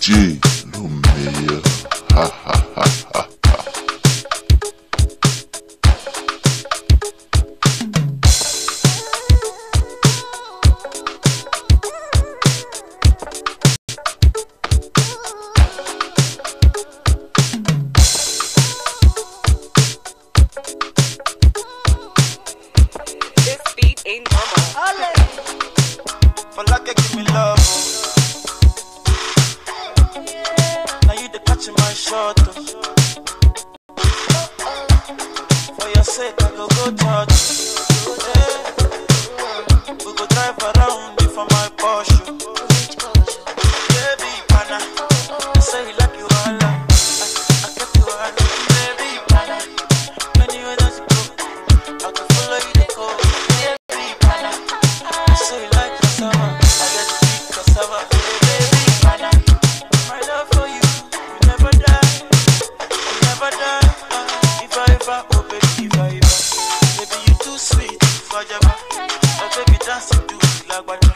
DJ no meio. Say, I go go touch. agua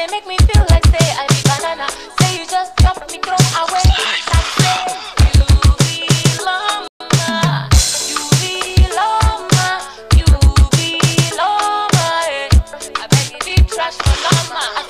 They make me feel like say I be banana. Say you just drop me, throw away. Say you you you. I beg you, be trash for lama.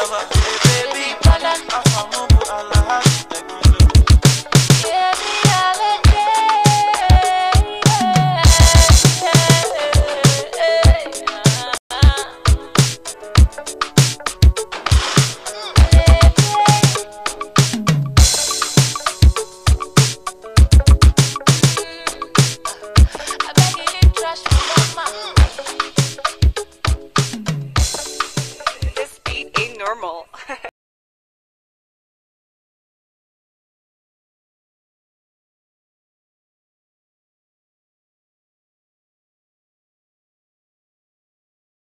cover.